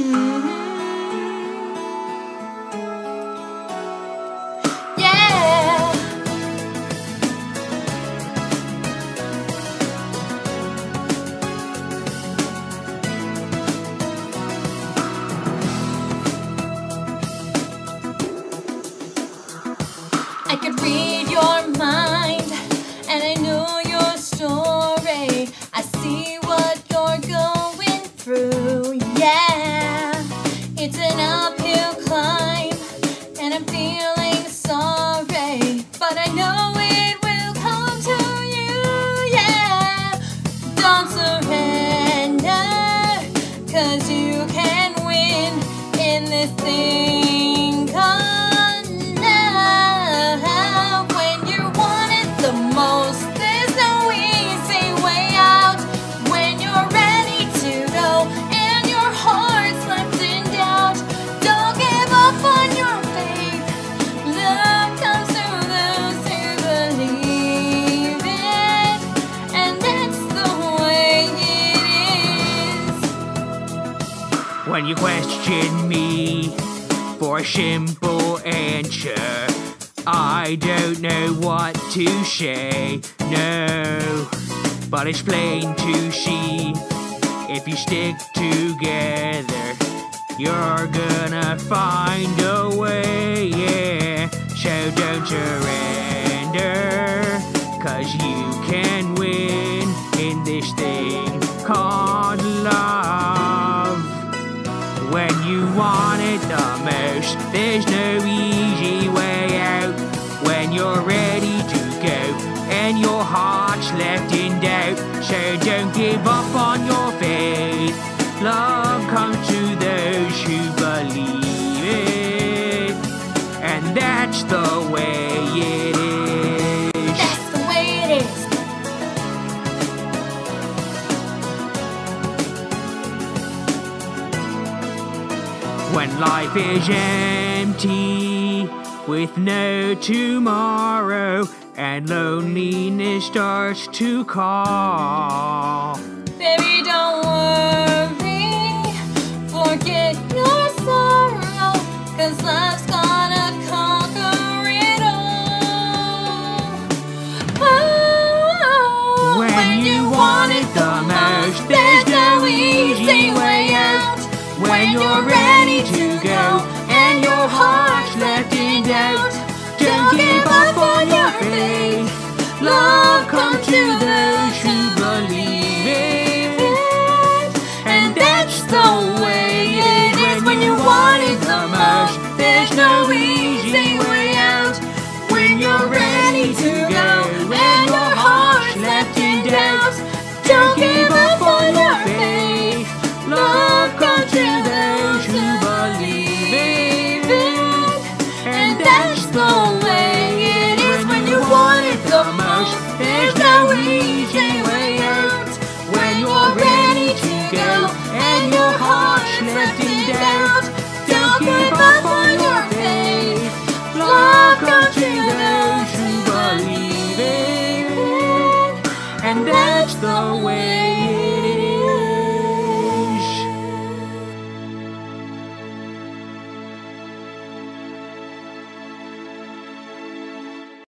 Mm-hmm. I could read your mind. Cause you When you question me for a simple answer, I don't know what to say. No, but it's plain to see if you stick together, you're gonna find a way. Yeah, so don't surrender, cause you can win in this thing called there's no easy way out. When you're ready to go and your heart's left in doubt, so don't give up on your When life is empty with no tomorrow and loneliness starts to call. That's the way it is when you want it the most. There's no easy way out when you're ready to go and your heart's left in doubt. Don't give up on your faith. Love comes to those who believe it, and that's the way it is when you want it the most. There's no easy para ti.